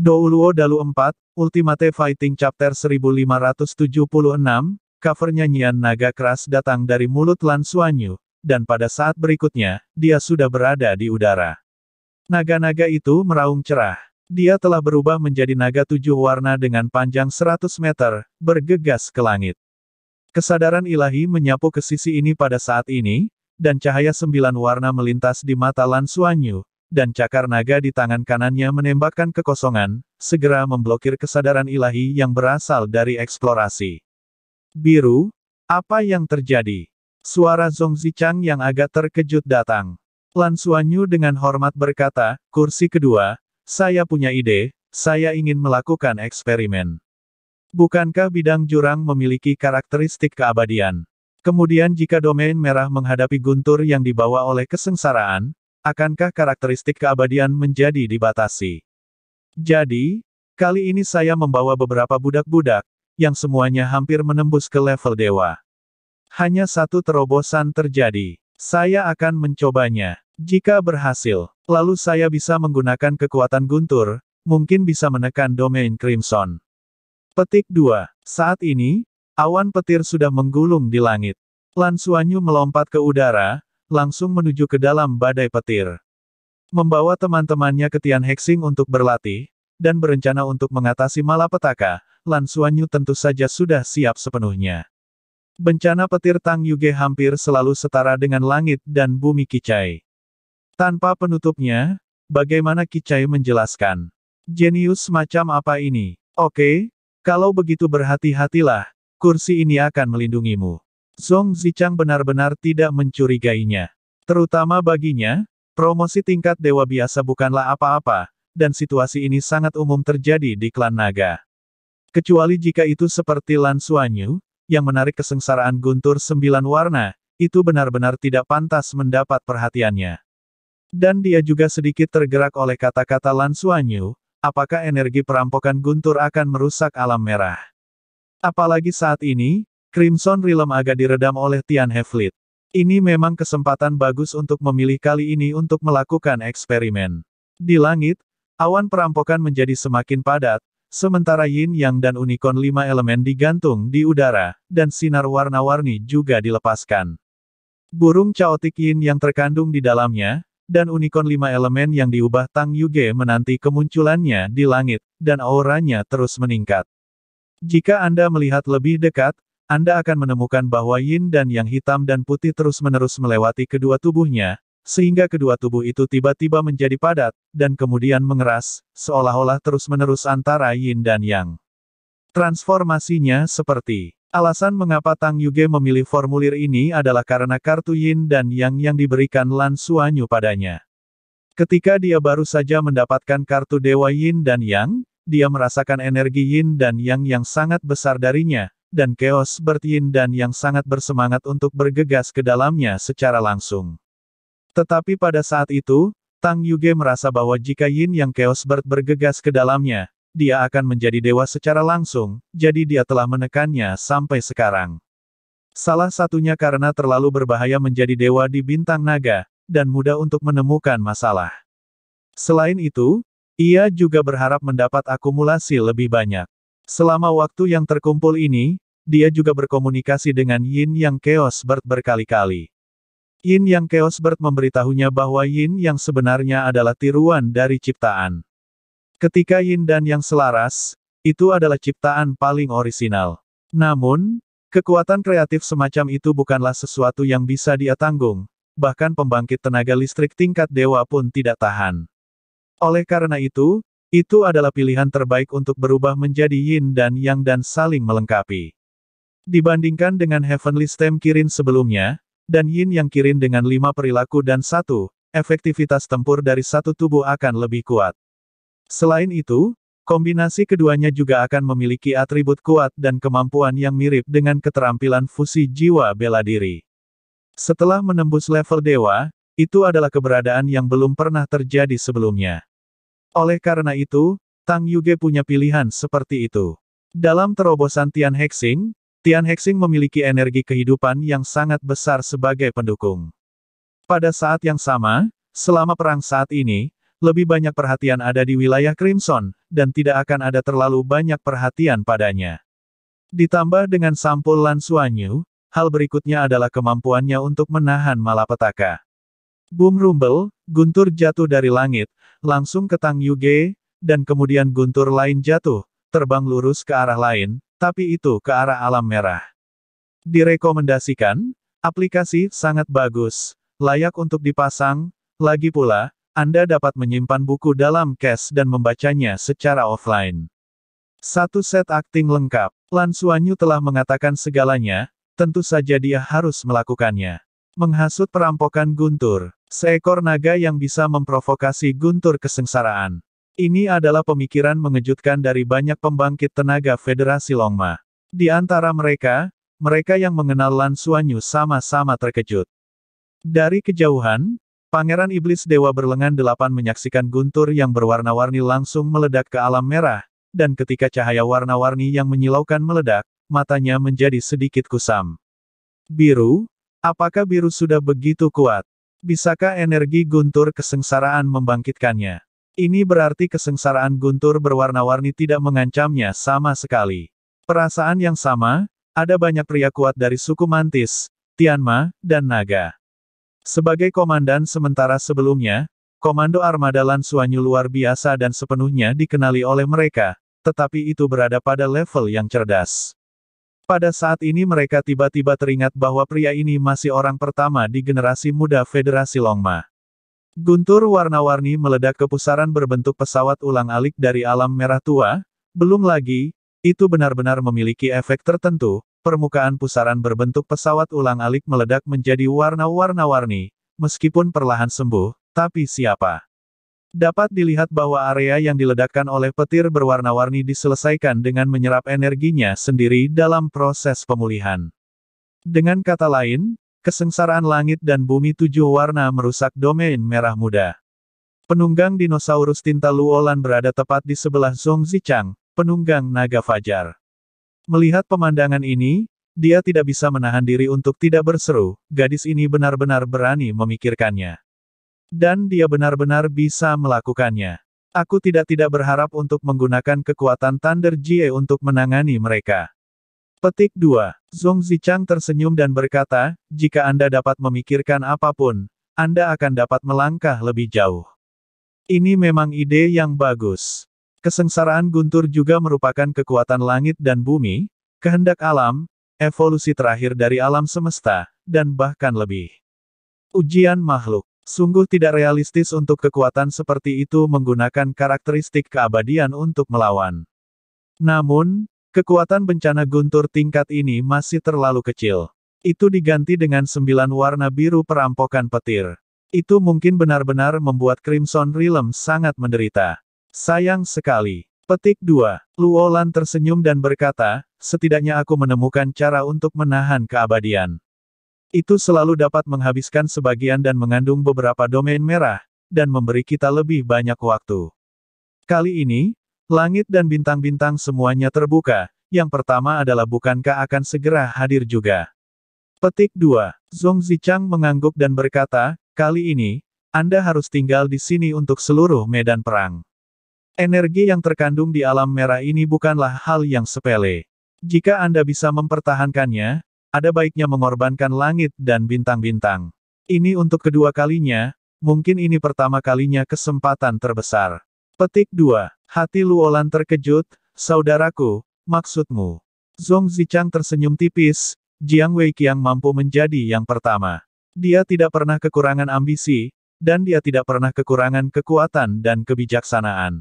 Douluo Dalu 4, Ultimate Fighting Chapter 1576, cover nyanyian naga keras datang dari mulut Lan Suanyu, dan pada saat berikutnya, dia sudah berada di udara. Naga-naga itu meraung cerah. Dia telah berubah menjadi naga tujuh warna dengan panjang 100 meter, bergegas ke langit. Kesadaran ilahi menyapu ke sisi ini pada saat ini, dan cahaya sembilan warna melintas di mata Lan Suanyu, dan cakar naga di tangan kanannya menembakkan kekosongan, segera memblokir kesadaran ilahi yang berasal dari eksplorasi. Biru, apa yang terjadi? Suara Zong Zichang yang agak terkejut datang. Lan Suanyu dengan hormat berkata, kursi kedua, saya punya ide, saya ingin melakukan eksperimen. Bukankah bidang jurang memiliki karakteristik keabadian? Kemudian jika domain merah menghadapi guntur yang dibawa oleh kesengsaraan, Akankah karakteristik keabadian menjadi dibatasi? Jadi, kali ini saya membawa beberapa budak-budak, yang semuanya hampir menembus ke level dewa. Hanya satu terobosan terjadi. Saya akan mencobanya. Jika berhasil, lalu saya bisa menggunakan kekuatan guntur, mungkin bisa menekan domain Crimson. Petik 2. Saat ini, awan petir sudah menggulung di langit. Lan Suanyu melompat ke udara, langsung menuju ke dalam badai petir. Membawa teman-temannya ke Tian Hexing untuk berlatih, dan berencana untuk mengatasi malapetaka, Lan Suanyu tentu saja sudah siap sepenuhnya. Bencana petir Tang Yuge hampir selalu setara dengan langit dan bumi Kicai. Tanpa penutupnya, bagaimana Kicai menjelaskan? Jenius macam apa ini? Oke, kalau begitu berhati-hatilah, kursi ini akan melindungimu. Zong Zichang benar-benar tidak mencurigainya. Terutama baginya, promosi tingkat dewa biasa bukanlah apa-apa, dan situasi ini sangat umum terjadi di klan naga. Kecuali jika itu seperti Lan Suanyu, yang menarik kesengsaraan guntur sembilan warna, itu benar-benar tidak pantas mendapat perhatiannya. Dan dia juga sedikit tergerak oleh kata-kata Lan Suanyu, apakah energi perampokan guntur akan merusak alam merah. Apalagi saat ini, Crimson Realm agak diredam oleh Tian Heflit. Ini memang kesempatan bagus untuk memilih kali ini untuk melakukan eksperimen. Di langit, awan perampokan menjadi semakin padat, sementara Yin Yang dan Unicorn lima elemen digantung di udara, dan sinar warna-warni juga dilepaskan. Burung caotik Yin yang terkandung di dalamnya, dan Unicorn lima elemen yang diubah Tang Yuge menanti kemunculannya di langit, dan auranya terus meningkat. Jika Anda melihat lebih dekat, anda akan menemukan bahwa yin dan yang hitam dan putih terus-menerus melewati kedua tubuhnya, sehingga kedua tubuh itu tiba-tiba menjadi padat, dan kemudian mengeras, seolah-olah terus-menerus antara yin dan yang. Transformasinya seperti Alasan mengapa Tang Yuge memilih formulir ini adalah karena kartu yin dan yang yang diberikan Lan Suanyu padanya. Ketika dia baru saja mendapatkan kartu Dewa Yin dan Yang, dia merasakan energi Yin dan Yang yang sangat besar darinya, dan Chaos Bertin dan yang sangat bersemangat untuk bergegas ke dalamnya secara langsung. Tetapi pada saat itu, Tang Yuge merasa bahwa jika Yin yang Chaos Bird bergegas ke dalamnya, dia akan menjadi dewa secara langsung, jadi dia telah menekannya sampai sekarang. Salah satunya karena terlalu berbahaya menjadi dewa di bintang naga, dan mudah untuk menemukan masalah. Selain itu, ia juga berharap mendapat akumulasi lebih banyak. Selama waktu yang terkumpul ini, dia juga berkomunikasi dengan Yin Yang Chaos Bird berkali-kali. Yin Yang Chaos Bird memberitahunya bahwa Yin yang sebenarnya adalah tiruan dari ciptaan. Ketika Yin dan Yang selaras, itu adalah ciptaan paling orisinal. Namun, kekuatan kreatif semacam itu bukanlah sesuatu yang bisa dia tanggung, bahkan pembangkit tenaga listrik tingkat dewa pun tidak tahan. Oleh karena itu, itu adalah pilihan terbaik untuk berubah menjadi yin dan yang dan saling melengkapi. Dibandingkan dengan Heavenly Stem Kirin sebelumnya, dan yin yang Kirin dengan lima perilaku dan satu, efektivitas tempur dari satu tubuh akan lebih kuat. Selain itu, kombinasi keduanya juga akan memiliki atribut kuat dan kemampuan yang mirip dengan keterampilan fusi jiwa bela diri. Setelah menembus level dewa, itu adalah keberadaan yang belum pernah terjadi sebelumnya. Oleh karena itu, Tang Yuge punya pilihan seperti itu. Dalam terobosan Tian Hexing, Tian Hexing memiliki energi kehidupan yang sangat besar sebagai pendukung. Pada saat yang sama, selama perang saat ini, lebih banyak perhatian ada di wilayah Crimson, dan tidak akan ada terlalu banyak perhatian padanya. Ditambah dengan sampul Lan Suanyu, hal berikutnya adalah kemampuannya untuk menahan malapetaka. Boom rumble, guntur jatuh dari langit, langsung ke Tang Yuge, dan kemudian guntur lain jatuh, terbang lurus ke arah lain, tapi itu ke arah alam merah. Direkomendasikan, aplikasi sangat bagus, layak untuk dipasang, lagi pula, Anda dapat menyimpan buku dalam cache dan membacanya secara offline. Satu set akting lengkap, Lan Suanyu telah mengatakan segalanya, tentu saja dia harus melakukannya. Menghasut perampokan Guntur, seekor naga yang bisa memprovokasi Guntur kesengsaraan. Ini adalah pemikiran mengejutkan dari banyak pembangkit tenaga Federasi Longma. Di antara mereka, mereka yang mengenal Lan Suanyu sama-sama terkejut. Dari kejauhan, Pangeran Iblis Dewa Berlengan Delapan menyaksikan guntur yang berwarna-warni langsung meledak ke alam merah, dan ketika cahaya warna-warni yang menyilaukan meledak, matanya menjadi sedikit kusam. Biru? Apakah biru sudah begitu kuat? Bisakah energi guntur kesengsaraan membangkitkannya? Ini berarti kesengsaraan guntur berwarna-warni tidak mengancamnya sama sekali. Perasaan yang sama, ada banyak pria kuat dari suku Mantis, Tianma, dan Naga. Sebagai komandan sementara sebelumnya, Komando Armada Lan Suanyu luar biasa dan sepenuhnya dikenali oleh mereka, tetapi itu berada pada level yang cerdas. Pada saat ini mereka tiba-tiba teringat bahwa pria ini masih orang pertama di generasi muda Federasi Longma. Guntur warna-warni meledak ke pusaran berbentuk pesawat ulang-alik dari alam merah tua, belum lagi, itu benar-benar memiliki efek tertentu, permukaan pusaran berbentuk pesawat ulang-alik meledak menjadi warna-warna-warni, meskipun perlahan sembuh, tapi siapa? Dapat dilihat bahwa area yang diledakkan oleh petir berwarna-warni diselesaikan dengan menyerap energinya sendiri dalam proses pemulihan. Dengan kata lain, Kesengsaraan langit dan bumi tujuh warna merusak domain merah muda. Penunggang dinosaurus tinta Luolan berada tepat di sebelah Zhong Zichang, penunggang naga fajar. Melihat pemandangan ini, dia tidak bisa menahan diri untuk tidak berseru, gadis ini benar-benar berani memikirkannya. Dan dia benar-benar bisa melakukannya. Aku tidak-tidak berharap untuk menggunakan kekuatan Thunder Jie untuk menangani mereka. Petik 2. Zhong Zichang tersenyum dan berkata, jika Anda dapat memikirkan apa pun, Anda akan dapat melangkah lebih jauh. Ini memang ide yang bagus. Kesengsaraan guntur juga merupakan kekuatan langit dan bumi, kehendak alam, evolusi terakhir dari alam semesta, dan bahkan lebih. Ujian makhluk. Sungguh tidak realistis untuk kekuatan seperti itu menggunakan karakteristik keabadian untuk melawan. Namun, Kekuatan bencana guntur tingkat ini masih terlalu kecil. Itu diganti dengan sembilan warna biru perampokan petir. Itu mungkin benar-benar membuat Crimson Realm sangat menderita. Sayang sekali. Petik 2. Luolan tersenyum dan berkata, setidaknya aku menemukan cara untuk menahan keabadian. Itu selalu dapat menghabiskan sebagian dan mengandung beberapa domain merah, dan memberi kita lebih banyak waktu. Kali ini, Langit dan bintang-bintang semuanya terbuka, yang pertama adalah bukankah akan segera hadir juga. Petik 2. Zhong Zichang mengangguk dan berkata, kali ini, Anda harus tinggal di sini untuk seluruh medan perang. Energi yang terkandung di alam merah ini bukanlah hal yang sepele. Jika Anda bisa mempertahankannya, ada baiknya mengorbankan langit dan bintang-bintang. Ini untuk kedua kalinya, mungkin ini pertama kalinya kesempatan terbesar. Petik 2. Hati Luolan terkejut, saudaraku, maksudmu. Zhong Zichang tersenyum tipis, Jiang Weiqiang mampu menjadi yang pertama. Dia tidak pernah kekurangan ambisi, dan dia tidak pernah kekurangan kekuatan dan kebijaksanaan.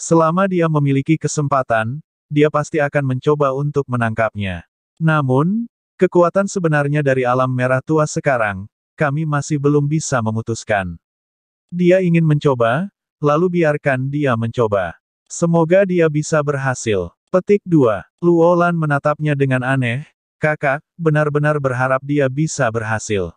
Selama dia memiliki kesempatan, dia pasti akan mencoba untuk menangkapnya. Namun, kekuatan sebenarnya dari alam merah tua sekarang, kami masih belum bisa memutuskan. Dia ingin mencoba, lalu biarkan dia mencoba. Semoga dia bisa berhasil. Petik 2. Luolan menatapnya dengan aneh, kakak, benar-benar berharap dia bisa berhasil.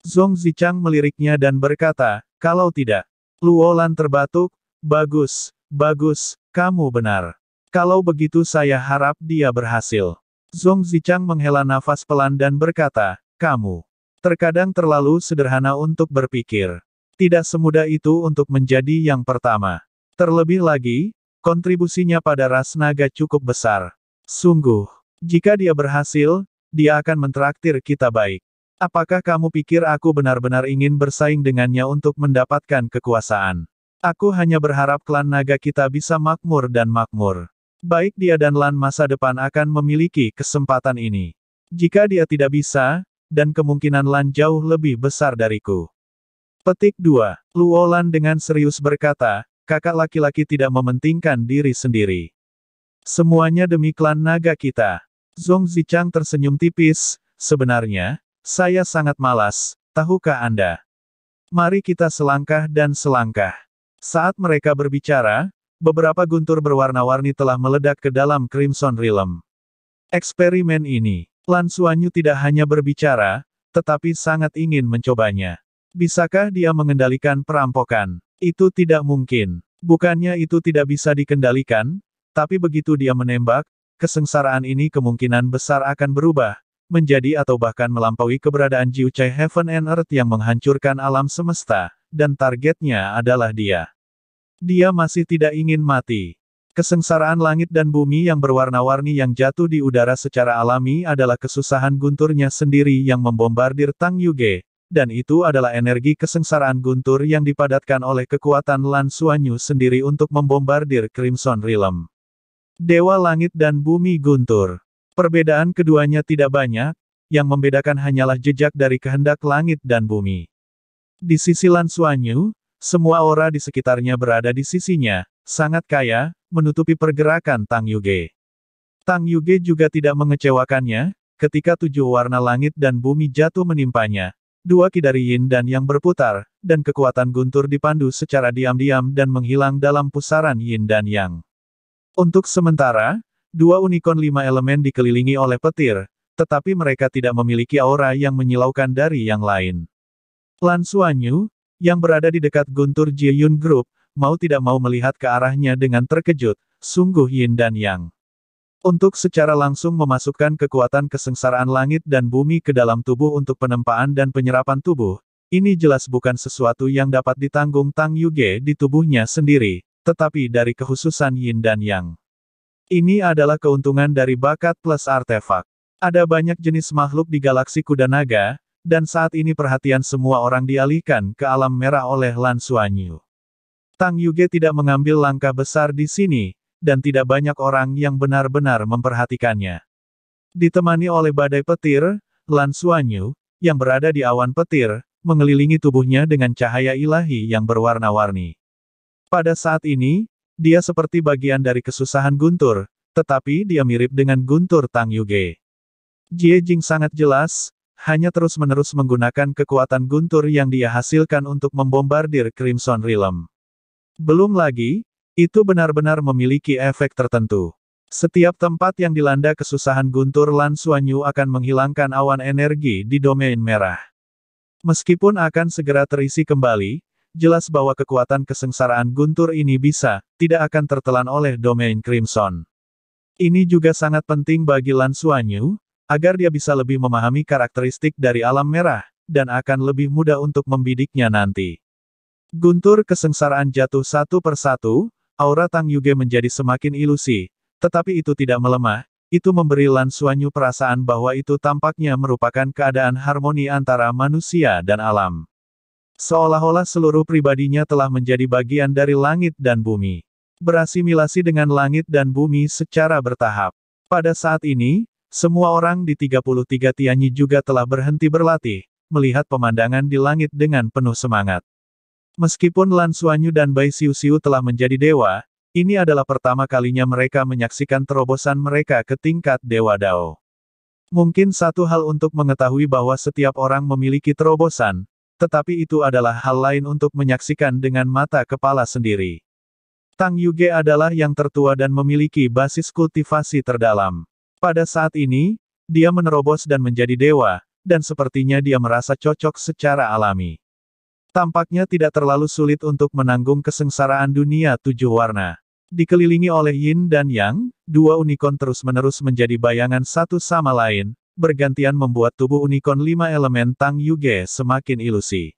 Zhong Zichang meliriknya dan berkata, kalau tidak. Luolan terbatuk, bagus, bagus, kamu benar. Kalau begitu saya harap dia berhasil. Zhong Zichang menghela nafas pelan dan berkata, kamu terkadang terlalu sederhana untuk berpikir. Tidak semudah itu untuk menjadi yang pertama. Terlebih lagi, kontribusinya pada ras naga cukup besar. Sungguh, jika dia berhasil, dia akan mentraktir kita baik. Apakah kamu pikir aku benar-benar ingin bersaing dengannya untuk mendapatkan kekuasaan? Aku hanya berharap klan naga kita bisa makmur dan makmur. Baik dia dan Lan masa depan akan memiliki kesempatan ini. Jika dia tidak bisa, dan kemungkinan Lan jauh lebih besar dariku. Petik 2. Luo Lan dengan serius berkata, kakak laki-laki tidak mementingkan diri sendiri. Semuanya demi klan naga kita. Zong Zichang tersenyum tipis, sebenarnya, saya sangat malas, tahukah Anda? Mari kita selangkah dan selangkah. Saat mereka berbicara, beberapa guntur berwarna-warni telah meledak ke dalam Crimson Realm. Eksperimen ini, Lan Suanyu tidak hanya berbicara, tetapi sangat ingin mencobanya. Bisakah dia mengendalikan perampokan? Itu tidak mungkin. Bukannya itu tidak bisa dikendalikan, tapi begitu dia menembak, kesengsaraan ini kemungkinan besar akan berubah, menjadi atau bahkan melampaui keberadaan Jiu Chai Heaven and Earth yang menghancurkan alam semesta, dan targetnya adalah dia. Dia masih tidak ingin mati. Kesengsaraan langit dan bumi yang berwarna-warni yang jatuh di udara secara alami adalah kesusahan gunturnya sendiri yang membombardir Tang Yuge, dan itu adalah energi kesengsaraan guntur yang dipadatkan oleh kekuatan Lan Suanyu sendiri untuk membombardir Crimson Realm. Dewa langit dan bumi guntur. Perbedaan keduanya tidak banyak, yang membedakan hanyalah jejak dari kehendak langit dan bumi. Di sisi Lan Suanyu, semua aura di sekitarnya berada di sisinya, sangat kaya, menutupi pergerakan Tang Yuge. Tang Yuge juga tidak mengecewakannya, ketika tujuh warna langit dan bumi jatuh menimpanya, dua ki dari yin dan yang berputar, dan kekuatan guntur dipandu secara diam-diam dan menghilang dalam pusaran yin dan yang. Untuk sementara, dua unicorn lima elemen dikelilingi oleh petir, tetapi mereka tidak memiliki aura yang menyilaukan dari yang lain. Lan Suanyu, yang berada di dekat Guntur Yun Group, mau tidak mau melihat ke arahnya dengan terkejut, sungguh yin dan yang. Untuk secara langsung memasukkan kekuatan kesengsaraan langit dan bumi ke dalam tubuh untuk penempaan dan penyerapan tubuh, ini jelas bukan sesuatu yang dapat ditanggung Tang Yuge di tubuhnya sendiri, tetapi dari kehususan yin dan yang. Ini adalah keuntungan dari bakat plus artefak. Ada banyak jenis makhluk di galaksi kuda naga, dan saat ini perhatian semua orang dialihkan ke alam merah oleh Lan Suanyu. Tang Yuge tidak mengambil langkah besar di sini, dan tidak banyak orang yang benar-benar memperhatikannya. Ditemani oleh badai petir, Lan Suanyu, yang berada di awan petir, mengelilingi tubuhnya dengan cahaya ilahi yang berwarna-warni. Pada saat ini, dia seperti bagian dari kesusahan Guntur, tetapi dia mirip dengan Guntur Tang Yuge. Jie Jing sangat jelas, hanya terus-menerus menggunakan kekuatan Guntur yang dia hasilkan untuk membombardir Crimson Realm. Belum lagi, itu benar-benar memiliki efek tertentu. Setiap tempat yang dilanda kesusahan Guntur Lan Suanyu akan menghilangkan awan energi di domain merah. Meskipun akan segera terisi kembali, jelas bahwa kekuatan kesengsaraan guntur ini bisa, tidak akan tertelan oleh domain Crimson. Ini juga sangat penting bagi Lan Suanyu, agar dia bisa lebih memahami karakteristik dari alam merah, dan akan lebih mudah untuk membidiknya nanti. Guntur kesengsaraan jatuh satu persatu, aura Tang Yuge menjadi semakin ilusi, tetapi itu tidak melemah, itu memberi Lan Suanyu perasaan bahwa itu tampaknya merupakan keadaan harmoni antara manusia dan alam. Seolah-olah seluruh pribadinya telah menjadi bagian dari langit dan bumi. Berasimilasi dengan langit dan bumi secara bertahap. Pada saat ini, semua orang di 33 Tianyi juga telah berhenti berlatih, melihat pemandangan di langit dengan penuh semangat. Meskipun Lan Suanyu dan Bai Siu Siu telah menjadi dewa, ini adalah pertama kalinya mereka menyaksikan terobosan mereka ke tingkat Dewa Dao. Mungkin satu hal untuk mengetahui bahwa setiap orang memiliki terobosan, tetapi itu adalah hal lain untuk menyaksikan dengan mata kepala sendiri. Tang Yuge adalah yang tertua dan memiliki basis kultivasi terdalam. Pada saat ini, dia menerobos dan menjadi dewa, dan sepertinya dia merasa cocok secara alami. Tampaknya tidak terlalu sulit untuk menanggung kesengsaraan dunia tujuh warna. Dikelilingi oleh yin dan yang, dua unicorn terus-menerus menjadi bayangan satu sama lain, bergantian membuat tubuh unicorn lima elemen Tang Yuge semakin ilusi.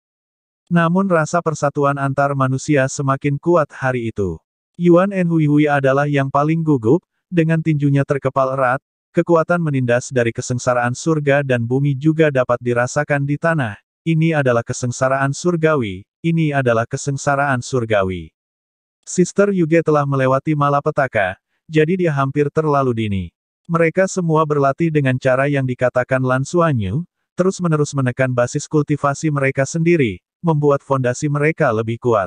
Namun rasa persatuan antar manusia semakin kuat hari itu. Yuan En Hui Hui adalah yang paling gugup, dengan tinjunya terkepal erat, kekuatan menindas dari kesengsaraan surga dan bumi juga dapat dirasakan di tanah. Ini adalah kesengsaraan surgawi, ini adalah kesengsaraan surgawi. Sister Yuge telah melewati malapetaka, jadi dia hampir terlalu dini. Mereka semua berlatih dengan cara yang dikatakan Lan Suanyu, terus-menerus menekan basis kultivasi mereka sendiri, membuat fondasi mereka lebih kuat.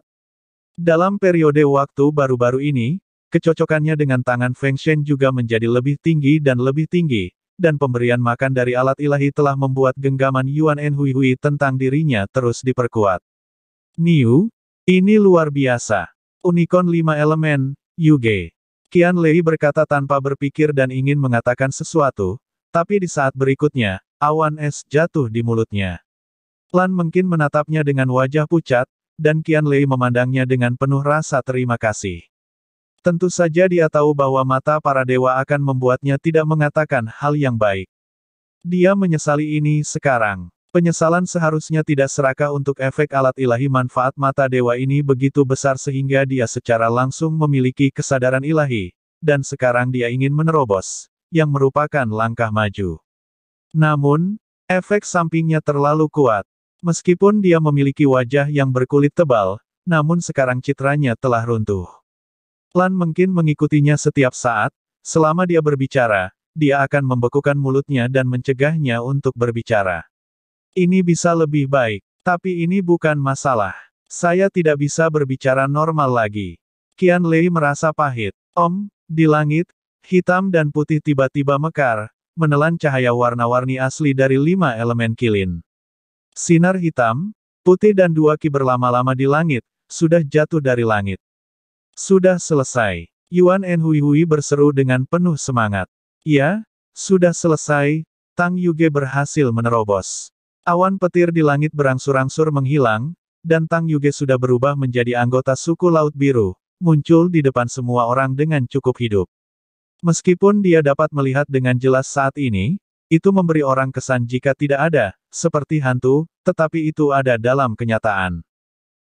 Dalam periode waktu baru-baru ini, kecocokannya dengan tangan Feng Shen juga menjadi lebih tinggi dan lebih tinggi, dan pemberian makan dari alat ilahi telah membuat genggaman Yuan En Hui Hui tentang dirinya terus diperkuat. Niu, ini luar biasa. Unicorn lima elemen, Yuge. Qian Lei berkata tanpa berpikir dan ingin mengatakan sesuatu, tapi di saat berikutnya, awan es jatuh di mulutnya. Lan mungkin menatapnya dengan wajah pucat, dan Qian Lei memandangnya dengan penuh rasa terima kasih. Tentu saja dia tahu bahwa mata para dewa akan membuatnya tidak mengatakan hal yang baik. Dia menyesali ini sekarang. Penyesalan seharusnya tidak serakah untuk efek alat ilahi manfaat mata dewa ini begitu besar sehingga dia secara langsung memiliki kesadaran ilahi, dan sekarang dia ingin menerobos, yang merupakan langkah maju. Namun, efek sampingnya terlalu kuat. Meskipun dia memiliki wajah yang berkulit tebal, namun sekarang citranya telah runtuh. Lan mungkin mengikutinya setiap saat, selama dia berbicara, dia akan membekukan mulutnya dan mencegahnya untuk berbicara. Ini bisa lebih baik, tapi ini bukan masalah. Saya tidak bisa berbicara normal lagi. Kian Lei merasa pahit. Om, di langit, hitam dan putih tiba-tiba mekar, menelan cahaya warna-warni asli dari lima elemen kilin. Sinar hitam, putih dan dua ki berlama-lama di langit, sudah jatuh dari langit. Sudah selesai. Yuan En Hui Hui berseru dengan penuh semangat. Ya, sudah selesai, Tang Yuge berhasil menerobos. Awan petir di langit berangsur-angsur menghilang, dan Tang Yuge sudah berubah menjadi anggota suku Laut Biru, muncul di depan semua orang dengan cukup hidup. Meskipun dia dapat melihat dengan jelas saat ini, itu memberi orang kesan jika tidak ada, seperti hantu, tetapi itu ada dalam kenyataan.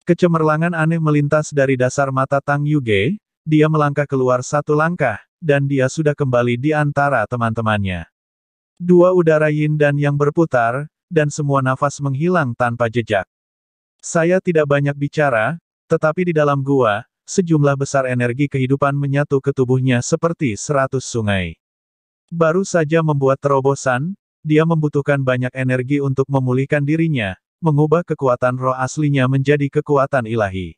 Kecemerlangan aneh melintas dari dasar mata Tang Yuge, dia melangkah keluar satu langkah, dan dia sudah kembali di antara teman-temannya. Dua udara yin dan yang berputar, dan semua nafas menghilang tanpa jejak. Saya tidak banyak bicara, tetapi di dalam gua, sejumlah besar energi kehidupan menyatu ke tubuhnya seperti seratus sungai. Baru saja membuat terobosan, dia membutuhkan banyak energi untuk memulihkan dirinya, mengubah kekuatan roh aslinya menjadi kekuatan ilahi.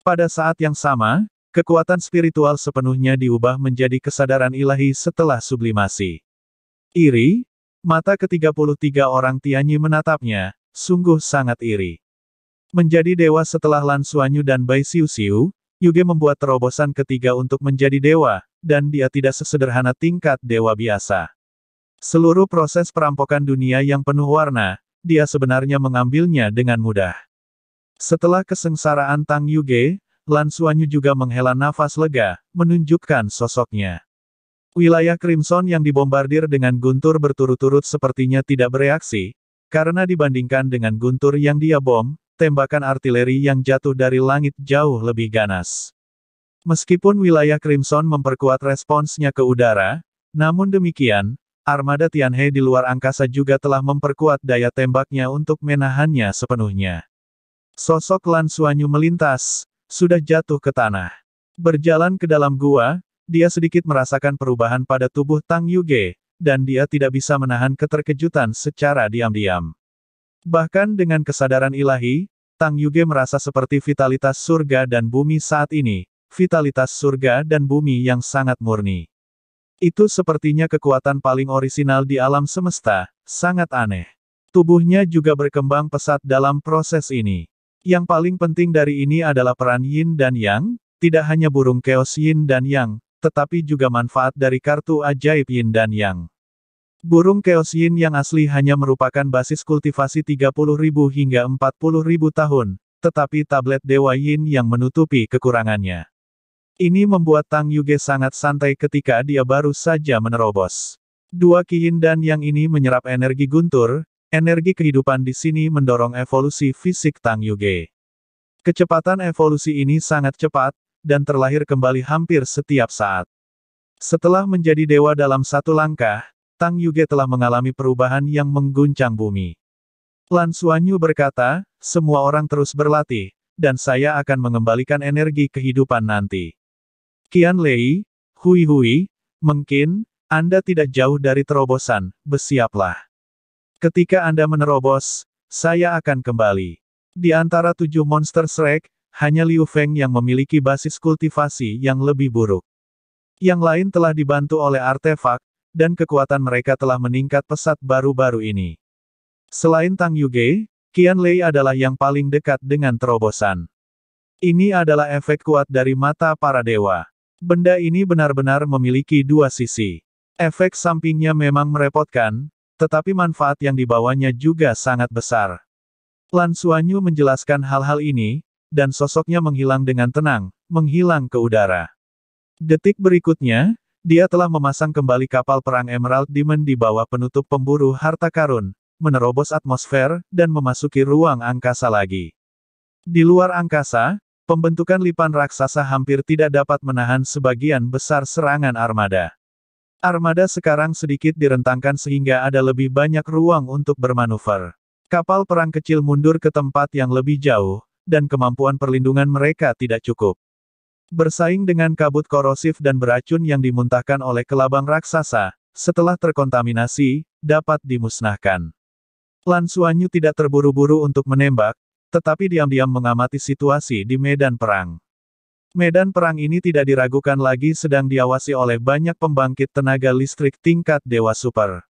Pada saat yang sama, kekuatan spiritual sepenuhnya diubah menjadi kesadaran ilahi setelah sublimasi. Iri, mata ke-33 orang Tianyi menatapnya, sungguh sangat iri. Menjadi dewa setelah Lan Suanyu dan Bai Xiu Xiu, Yuge membuat terobosan ketiga untuk menjadi dewa, dan dia tidak sesederhana tingkat dewa biasa. Seluruh proses perampokan dunia yang penuh warna, dia sebenarnya mengambilnya dengan mudah. Setelah kesengsaraan Tang Yuge, Lan Suanyu juga menghela nafas lega, menunjukkan sosoknya. Wilayah Crimson yang dibombardir dengan guntur berturut-turut sepertinya tidak bereaksi, karena dibandingkan dengan guntur yang dia bom, tembakan artileri yang jatuh dari langit jauh lebih ganas. Meskipun wilayah Crimson memperkuat responsnya ke udara, namun demikian, armada Tianhe di luar angkasa juga telah memperkuat daya tembaknya untuk menahannya sepenuhnya. Sosok Lan Suanyu melintas, sudah jatuh ke tanah. Berjalan ke dalam gua, dia sedikit merasakan perubahan pada tubuh Tang Yuge, dan dia tidak bisa menahan keterkejutan secara diam-diam. Bahkan dengan kesadaran ilahi, Tang Yuge merasa seperti vitalitas surga dan bumi saat ini, vitalitas surga dan bumi yang sangat murni. Itu sepertinya kekuatan paling orisinal di alam semesta, sangat aneh. Tubuhnya juga berkembang pesat dalam proses ini. Yang paling penting dari ini adalah peran yin dan yang, tidak hanya burung keos yin dan yang, tetapi juga manfaat dari kartu ajaib yin dan yang. Burung keos yin yang asli hanya merupakan basis kultivasi 30.000 hingga 40.000 tahun, tetapi tablet Dewa Yin yang menutupi kekurangannya. Ini membuat Tang Yuge sangat santai ketika dia baru saja menerobos. Dua kiin dan yang ini menyerap energi guntur, energi kehidupan di sini mendorong evolusi fisik Tang Yuge. Kecepatan evolusi ini sangat cepat, dan terlahir kembali hampir setiap saat. Setelah menjadi dewa dalam satu langkah, Tang Yuge telah mengalami perubahan yang mengguncang bumi. Lan Suanyu berkata, semua orang terus berlatih, dan saya akan mengembalikan energi kehidupan nanti. Kian Lei, Hui Hui, mungkin, Anda tidak jauh dari terobosan, bersiaplah. Ketika Anda menerobos, saya akan kembali. Di antara tujuh monster Shrek, hanya Liu Feng yang memiliki basis kultivasi yang lebih buruk. Yang lain telah dibantu oleh artefak, dan kekuatan mereka telah meningkat pesat baru-baru ini. Selain Tang Yuge, Qian Lei adalah yang paling dekat dengan terobosan. Ini adalah efek kuat dari mata para dewa. Benda ini benar-benar memiliki dua sisi. Efek sampingnya memang merepotkan, tetapi manfaat yang dibawanya juga sangat besar. Lan Suanyu menjelaskan hal-hal ini, dan sosoknya menghilang dengan tenang, menghilang ke udara. Detik berikutnya, dia telah memasang kembali kapal perang Emerald Demon di bawah penutup pemburu harta karun, menerobos atmosfer, dan memasuki ruang angkasa lagi. Di luar angkasa, pembentukan lipan raksasa hampir tidak dapat menahan sebagian besar serangan armada. Armada sekarang sedikit direntangkan sehingga ada lebih banyak ruang untuk bermanuver. Kapal perang kecil mundur ke tempat yang lebih jauh, dan kemampuan perlindungan mereka tidak cukup. Bersaing dengan kabut korosif dan beracun yang dimuntahkan oleh kelabang raksasa, setelah terkontaminasi, dapat dimusnahkan. Lan Suanyu tidak terburu-buru untuk menembak, tetapi diam-diam mengamati situasi di medan perang. Medan perang ini tidak diragukan lagi sedang diawasi oleh banyak pembangkit tenaga listrik tingkat dewa super.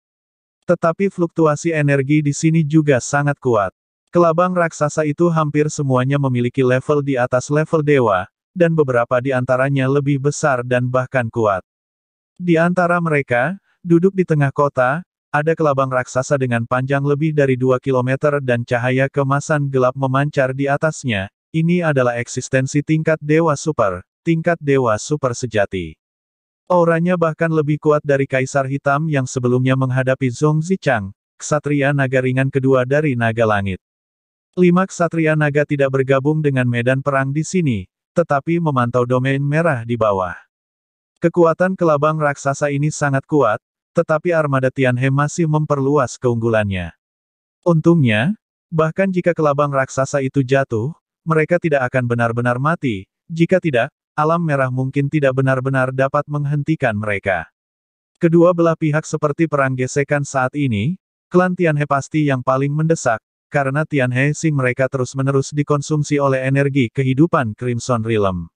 Tetapi fluktuasi energi di sini juga sangat kuat. Kelabang raksasa itu hampir semuanya memiliki level di atas level dewa, dan beberapa di antaranya lebih besar dan bahkan kuat. Di antara mereka, duduk di tengah kota, ada kelabang raksasa dengan panjang lebih dari 2 km dan cahaya kemasan gelap memancar di atasnya. Ini adalah eksistensi tingkat dewa super, tingkat dewa super sejati. Auranya bahkan lebih kuat dari Kaisar Hitam yang sebelumnya menghadapi Zhong Zichang, ksatria naga ringan kedua dari naga langit. Lima ksatria naga tidak bergabung dengan medan perang di sini, tetapi memantau domain merah di bawah. Kekuatan kelabang raksasa ini sangat kuat, tetapi armada Tianhe masih memperluas keunggulannya. Untungnya, bahkan jika kelabang raksasa itu jatuh, mereka tidak akan benar-benar mati, jika tidak, alam merah mungkin tidak benar-benar dapat menghentikan mereka. Kedua belah pihak seperti perang gesekan saat ini, klan Tianhe pasti yang paling mendesak, karena Tianhe Sing mereka terus-menerus dikonsumsi oleh energi kehidupan Crimson Realm.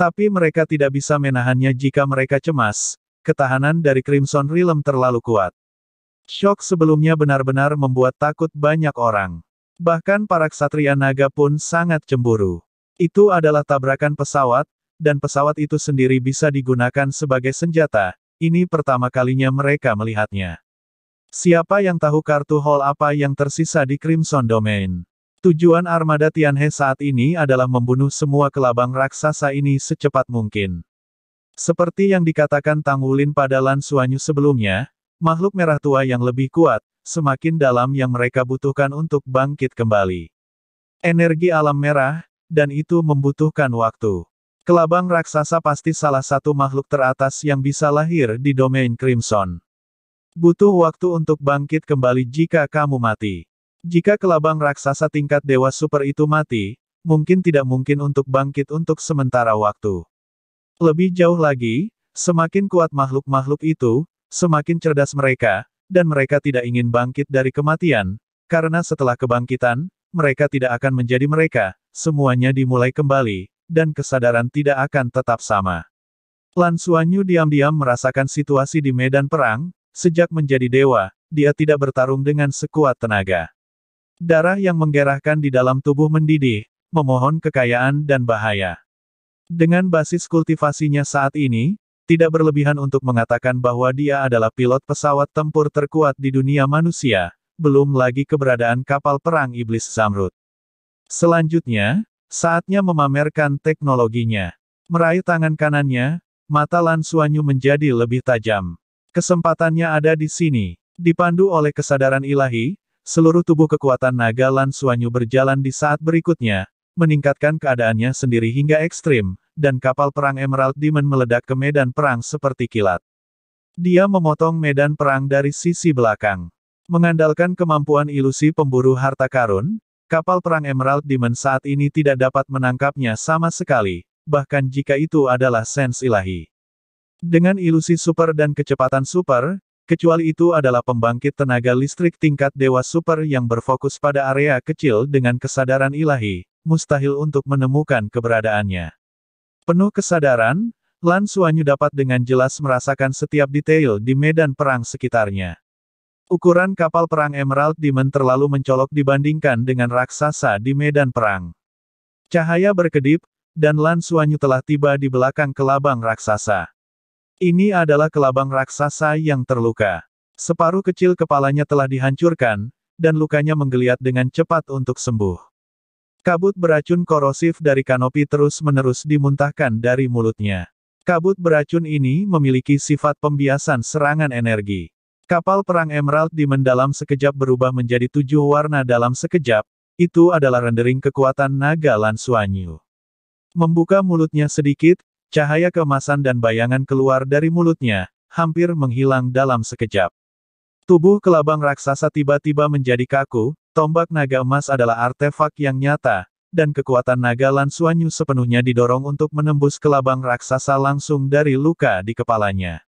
Tapi mereka tidak bisa menahannya jika mereka cemas, ketahanan dari Crimson Realm terlalu kuat. Shock sebelumnya benar-benar membuat takut banyak orang. Bahkan para ksatria naga pun sangat cemburu. Itu adalah tabrakan pesawat, dan pesawat itu sendiri bisa digunakan sebagai senjata, ini pertama kalinya mereka melihatnya. Siapa yang tahu kartu hall apa yang tersisa di Crimson Domain? Tujuan armada Tianhe saat ini adalah membunuh semua kelabang raksasa ini secepat mungkin. Seperti yang dikatakan Tang Wulin pada Lan Suanyu sebelumnya, makhluk merah tua yang lebih kuat, semakin dalam yang mereka butuhkan untuk bangkit kembali. Energi alam merah, dan itu membutuhkan waktu. Kelabang raksasa pasti salah satu makhluk teratas yang bisa lahir di domain Crimson. Butuh waktu untuk bangkit kembali jika kamu mati. Jika kelabang raksasa tingkat dewa super itu mati, mungkin tidak mungkin untuk bangkit untuk sementara waktu. Lebih jauh lagi, semakin kuat makhluk-makhluk itu, semakin cerdas mereka, dan mereka tidak ingin bangkit dari kematian, karena setelah kebangkitan, mereka tidak akan menjadi mereka, semuanya dimulai kembali, dan kesadaran tidak akan tetap sama. Lan Suanyu diam-diam merasakan situasi di medan perang, sejak menjadi dewa, dia tidak bertarung dengan sekuat tenaga. Darah yang menggerahkan di dalam tubuh mendidih, memohon kekayaan dan bahaya. Dengan basis kultivasinya saat ini, tidak berlebihan untuk mengatakan bahwa dia adalah pilot pesawat tempur terkuat di dunia manusia, belum lagi keberadaan kapal perang iblis Zamrud. Selanjutnya, saatnya memamerkan teknologinya. Meraih tangan kanannya, mata Lan Suanyu menjadi lebih tajam. Kesempatannya ada di sini. Dipandu oleh kesadaran ilahi, seluruh tubuh kekuatan naga Lan Suanyu berjalan di saat berikutnya, meningkatkan keadaannya sendiri hingga ekstrim, dan kapal perang Emerald Demon meledak ke medan perang seperti kilat. Dia memotong medan perang dari sisi belakang. Mengandalkan kemampuan ilusi pemburu harta karun, kapal perang Emerald Demon saat ini tidak dapat menangkapnya sama sekali, bahkan jika itu adalah sens ilahi. Dengan ilusi super dan kecepatan super, kecuali itu adalah pembangkit tenaga listrik tingkat dewa super yang berfokus pada area kecil dengan kesadaran ilahi, mustahil untuk menemukan keberadaannya. Penuh kesadaran, Lan Suanyu dapat dengan jelas merasakan setiap detail di medan perang sekitarnya. Ukuran kapal perang Emerald Demon terlalu mencolok dibandingkan dengan raksasa di medan perang. Cahaya berkedip, dan Lan Suanyu telah tiba di belakang kelabang raksasa. Ini adalah kelabang raksasa yang terluka. Separuh kecil kepalanya telah dihancurkan, dan lukanya menggeliat dengan cepat untuk sembuh. Kabut beracun korosif dari kanopi terus-menerus dimuntahkan dari mulutnya. Kabut beracun ini memiliki sifat pembiasan serangan energi. Kapal perang Emerald di mendalam sekejap berubah menjadi tujuh warna dalam sekejap, itu adalah rendering kekuatan naga Lansuanyu. Membuka mulutnya sedikit, cahaya keemasan dan bayangan keluar dari mulutnya, hampir menghilang dalam sekejap. Tubuh kelabang raksasa tiba-tiba menjadi kaku, Tombak naga emas adalah artefak yang nyata, dan kekuatan naga Lansuanyu sepenuhnya didorong untuk menembus kelabang raksasa langsung dari luka di kepalanya.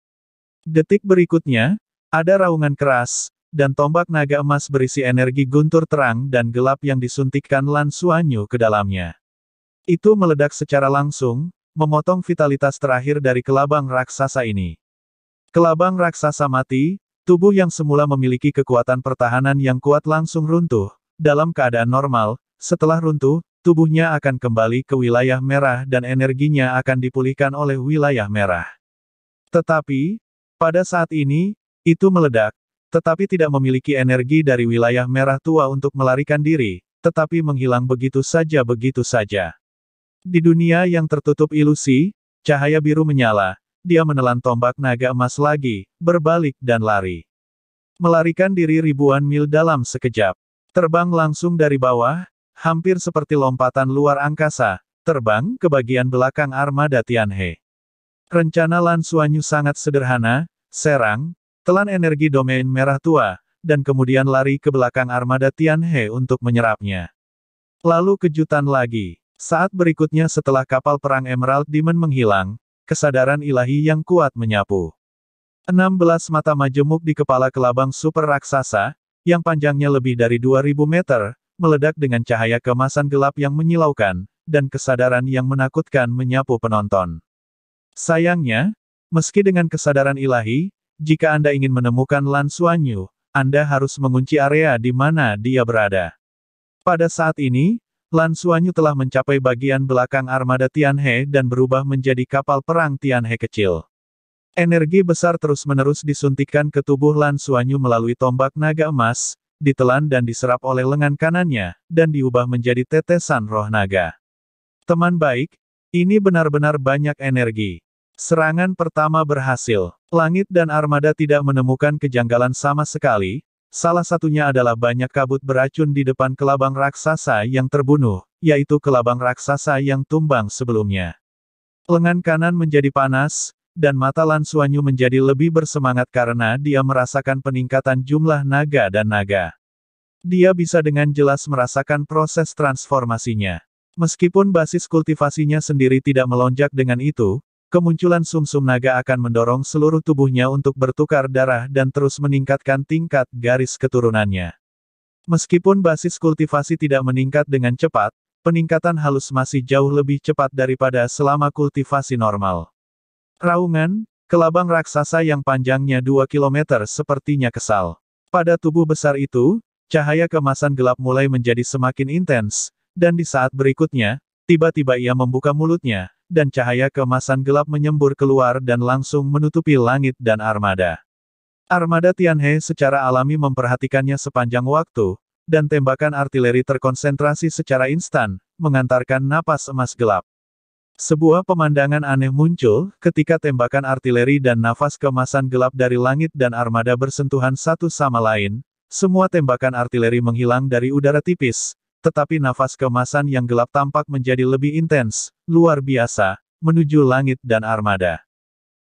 Detik berikutnya, ada raungan keras, dan tombak naga emas berisi energi guntur terang dan gelap yang disuntikkan Lansuanyu ke dalamnya. Itu meledak secara langsung, memotong vitalitas terakhir dari kelabang raksasa ini. Kelabang raksasa mati, Tubuh yang semula memiliki kekuatan pertahanan yang kuat langsung runtuh. Dalam keadaan normal, setelah runtuh, tubuhnya akan kembali ke wilayah merah dan energinya akan dipulihkan oleh wilayah merah. Tetapi, pada saat ini, itu meledak, tetapi tidak memiliki energi dari wilayah merah tua untuk melarikan diri, tetapi menghilang begitu saja begitu saja. Di dunia yang tertutup ilusi, cahaya biru menyala, dia menelan tombak naga emas lagi, berbalik dan lari. Melarikan diri ribuan mil dalam sekejap. Terbang langsung dari bawah, hampir seperti lompatan luar angkasa, terbang ke bagian belakang armada Tianhe. Rencana Lan Suanyu sangat sederhana, serang, telan energi domain merah tua, dan kemudian lari ke belakang armada Tianhe untuk menyerapnya. Lalu kejutan lagi. Saat berikutnya setelah kapal perang Emerald Demon menghilang, kesadaran ilahi yang kuat menyapu. 16 mata majemuk di kepala kelabang super raksasa, yang panjangnya lebih dari 2000 meter, meledak dengan cahaya kemasan gelap yang menyilaukan, dan kesadaran yang menakutkan menyapu penonton. Sayangnya, meski dengan kesadaran ilahi, jika Anda ingin menemukan Lan Anda harus mengunci area di mana dia berada. Pada saat ini, Lan Suanyu telah mencapai bagian belakang armada Tianhe dan berubah menjadi kapal perang Tianhe kecil. Energi besar terus-menerus disuntikkan ke tubuh Lan Suanyu melalui tombak naga emas, ditelan dan diserap oleh lengan kanannya, dan diubah menjadi tetesan roh naga. Teman baik, ini benar-benar banyak energi. Serangan pertama berhasil. Langit dan armada tidak menemukan kejanggalan sama sekali, Salah satunya adalah banyak kabut beracun di depan kelabang raksasa yang terbunuh, yaitu kelabang raksasa yang tumbang sebelumnya. Lengan kanan menjadi panas, dan mata Lan Suanyu menjadi lebih bersemangat karena dia merasakan peningkatan jumlah naga dan naga. Dia bisa dengan jelas merasakan proses transformasinya. Meskipun basis kultivasinya sendiri tidak melonjak dengan itu, Kemunculan sumsum -sum naga akan mendorong seluruh tubuhnya untuk bertukar darah dan terus meningkatkan tingkat garis keturunannya. Meskipun basis kultivasi tidak meningkat dengan cepat, peningkatan halus masih jauh lebih cepat daripada selama kultivasi normal. Raungan, kelabang raksasa yang panjangnya 2 km sepertinya kesal. Pada tubuh besar itu, cahaya kemasan gelap mulai menjadi semakin intens, dan di saat berikutnya, tiba-tiba ia membuka mulutnya, dan cahaya kemasan gelap menyembur keluar dan langsung menutupi langit dan armada. Armada Tianhe secara alami memperhatikannya sepanjang waktu, dan tembakan artileri terkonsentrasi secara instan, mengantarkan napas emas gelap. Sebuah pemandangan aneh muncul, ketika tembakan artileri dan nafas kemasan gelap dari langit dan armada bersentuhan satu sama lain, semua tembakan artileri menghilang dari udara tipis, tetapi nafas kemasan yang gelap tampak menjadi lebih intens, luar biasa, menuju langit dan armada.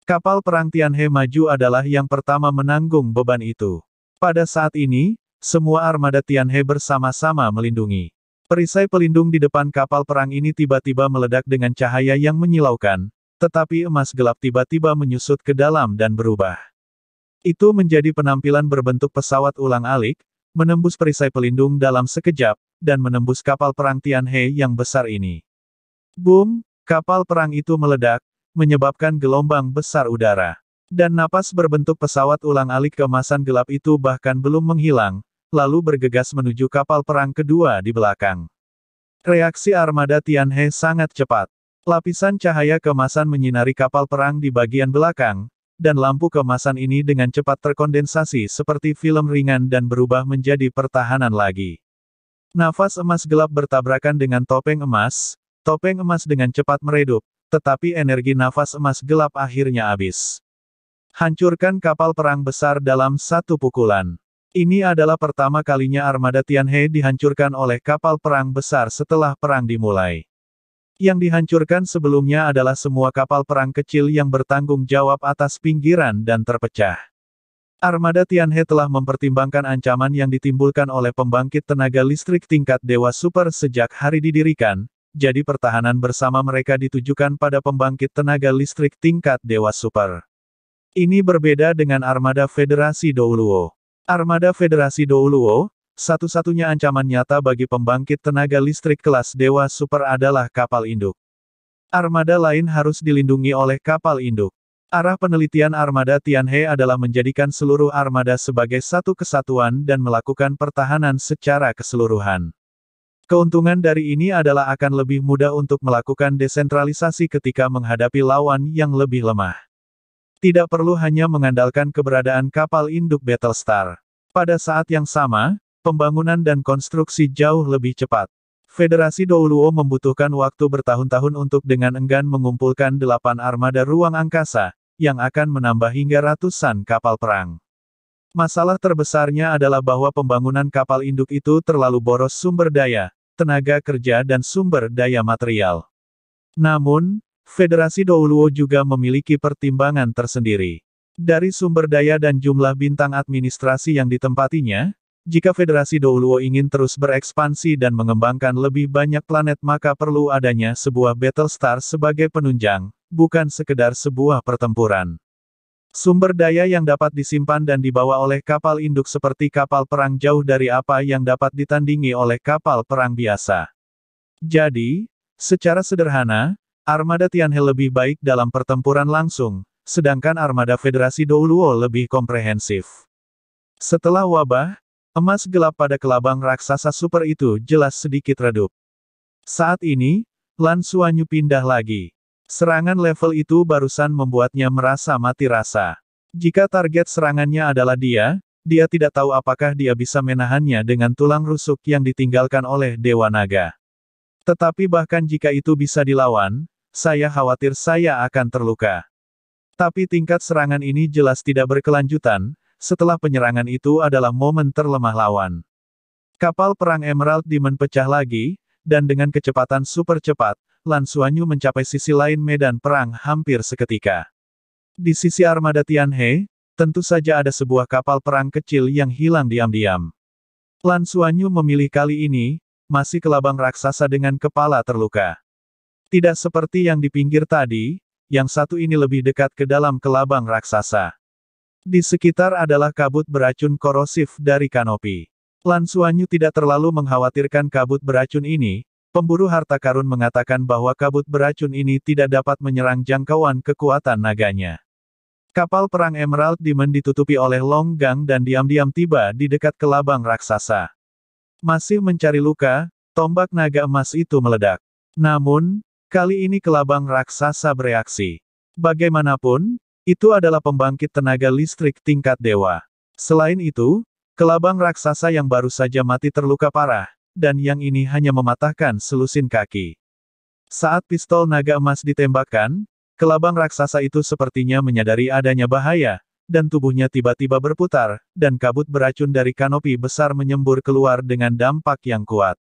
Kapal perang Tianhe maju adalah yang pertama menanggung beban itu. Pada saat ini, semua armada Tianhe bersama-sama melindungi. Perisai pelindung di depan kapal perang ini tiba-tiba meledak dengan cahaya yang menyilaukan, tetapi emas gelap tiba-tiba menyusut ke dalam dan berubah. Itu menjadi penampilan berbentuk pesawat ulang-alik, menembus perisai pelindung dalam sekejap, dan menembus kapal perang Tianhe yang besar ini. Boom! Kapal perang itu meledak, menyebabkan gelombang besar udara. Dan napas berbentuk pesawat ulang-alik kemasan gelap itu bahkan belum menghilang, lalu bergegas menuju kapal perang kedua di belakang. Reaksi armada Tianhe sangat cepat. Lapisan cahaya kemasan menyinari kapal perang di bagian belakang, dan lampu kemasan ini dengan cepat terkondensasi seperti film ringan dan berubah menjadi pertahanan lagi. Nafas emas gelap bertabrakan dengan topeng emas, topeng emas dengan cepat meredup, tetapi energi nafas emas gelap akhirnya habis. Hancurkan kapal perang besar dalam satu pukulan. Ini adalah pertama kalinya armada Tianhe dihancurkan oleh kapal perang besar setelah perang dimulai. Yang dihancurkan sebelumnya adalah semua kapal perang kecil yang bertanggung jawab atas pinggiran dan terpecah. Armada Tianhe telah mempertimbangkan ancaman yang ditimbulkan oleh pembangkit tenaga listrik tingkat Dewa Super sejak hari didirikan, jadi pertahanan bersama mereka ditujukan pada pembangkit tenaga listrik tingkat Dewa Super. Ini berbeda dengan armada Federasi Douluo. Armada Federasi Douluo, satu-satunya ancaman nyata bagi pembangkit tenaga listrik kelas Dewa Super adalah kapal induk. Armada lain harus dilindungi oleh kapal induk. Arah penelitian armada Tianhe adalah menjadikan seluruh armada sebagai satu kesatuan dan melakukan pertahanan secara keseluruhan. Keuntungan dari ini adalah akan lebih mudah untuk melakukan desentralisasi ketika menghadapi lawan yang lebih lemah. Tidak perlu hanya mengandalkan keberadaan kapal induk Battlestar. Pada saat yang sama, pembangunan dan konstruksi jauh lebih cepat. Federasi Douluo membutuhkan waktu bertahun-tahun untuk dengan enggan mengumpulkan delapan armada ruang angkasa, yang akan menambah hingga ratusan kapal perang. Masalah terbesarnya adalah bahwa pembangunan kapal induk itu terlalu boros sumber daya, tenaga kerja dan sumber daya material. Namun, Federasi Douluo juga memiliki pertimbangan tersendiri. Dari sumber daya dan jumlah bintang administrasi yang ditempatinya, jika Federasi Douluo ingin terus berekspansi dan mengembangkan lebih banyak planet maka perlu adanya sebuah Battlestar sebagai penunjang, bukan sekedar sebuah pertempuran. Sumber daya yang dapat disimpan dan dibawa oleh kapal induk seperti kapal perang jauh dari apa yang dapat ditandingi oleh kapal perang biasa. Jadi, secara sederhana, armada Tianhe lebih baik dalam pertempuran langsung, sedangkan armada Federasi Douluo lebih komprehensif. Setelah wabah, emas gelap pada kelabang raksasa super itu jelas sedikit redup. Saat ini, Lan Suanyu pindah lagi. Serangan level itu barusan membuatnya merasa mati rasa. Jika target serangannya adalah dia, dia tidak tahu apakah dia bisa menahannya dengan tulang rusuk yang ditinggalkan oleh Dewa Naga. Tetapi bahkan jika itu bisa dilawan, saya khawatir saya akan terluka. Tapi tingkat serangan ini jelas tidak berkelanjutan, setelah penyerangan itu adalah momen terlemah lawan. Kapal perang Emerald Demon pecah lagi, dan dengan kecepatan super cepat, Lan Suanyu mencapai sisi lain medan perang hampir seketika. Di sisi armada Tianhe, tentu saja ada sebuah kapal perang kecil yang hilang diam-diam. Lan Suanyu memilih kali ini, masih kelabang raksasa dengan kepala terluka. Tidak seperti yang di pinggir tadi, yang satu ini lebih dekat ke dalam kelabang raksasa. Di sekitar adalah kabut beracun korosif dari kanopi. Lan Suanyu tidak terlalu mengkhawatirkan kabut beracun ini, Pemburu harta karun mengatakan bahwa kabut beracun ini tidak dapat menyerang jangkauan kekuatan naganya. Kapal perang Emerald Demon ditutupi oleh longgang dan diam-diam tiba di dekat kelabang raksasa. Masih mencari luka, tombak naga emas itu meledak. Namun, kali ini kelabang raksasa bereaksi. Bagaimanapun, itu adalah pembangkit tenaga listrik tingkat dewa. Selain itu, kelabang raksasa yang baru saja mati terluka parah, dan yang ini hanya mematahkan selusin kaki. Saat pistol naga emas ditembakkan, kelabang raksasa itu sepertinya menyadari adanya bahaya, dan tubuhnya tiba-tiba berputar, dan kabut beracun dari kanopi besar menyembur keluar dengan dampak yang kuat.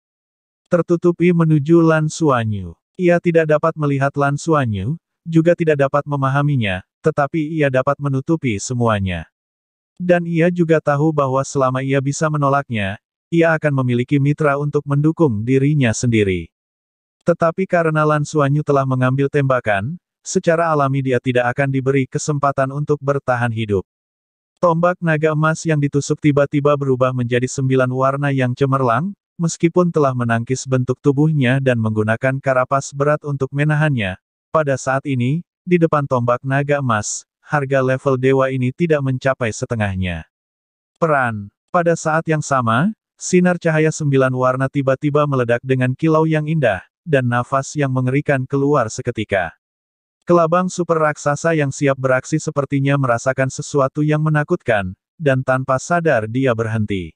Tertutupi menuju Lan Suanyu. Ia tidak dapat melihat Lan Suanyu, juga tidak dapat memahaminya, tetapi ia dapat menutupi semuanya. Dan ia juga tahu bahwa selama ia bisa menolaknya, ia akan memiliki mitra untuk mendukung dirinya sendiri. Tetapi karena Lan Suanyu telah mengambil tembakan, secara alami dia tidak akan diberi kesempatan untuk bertahan hidup. Tombak naga emas yang ditusuk tiba-tiba berubah menjadi sembilan warna yang cemerlang, meskipun telah menangkis bentuk tubuhnya dan menggunakan karapas berat untuk menahannya. Pada saat ini, di depan tombak naga emas, harga level dewa ini tidak mencapai setengahnya. Peran. Pada saat yang sama, sinar cahaya sembilan warna tiba-tiba meledak dengan kilau yang indah, dan nafas yang mengerikan keluar seketika. Kelabang super raksasa yang siap beraksi sepertinya merasakan sesuatu yang menakutkan, dan tanpa sadar dia berhenti.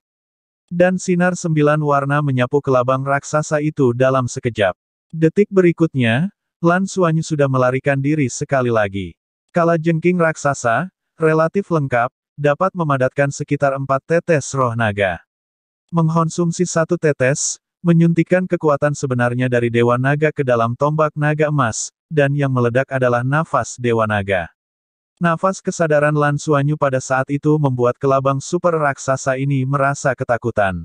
Dan sinar sembilan warna menyapu kelabang raksasa itu dalam sekejap. Detik berikutnya, Lan Suanyu sudah melarikan diri sekali lagi. Kala jengking raksasa, relatif lengkap, dapat memadatkan sekitar empat tetes roh naga. Mengkonsumsi satu tetes, menyuntikkan kekuatan sebenarnya dari Dewa Naga ke dalam tombak naga emas, dan yang meledak adalah nafas Dewa Naga. Nafas kesadaran Lan Suanyu pada saat itu membuat kelabang super raksasa ini merasa ketakutan.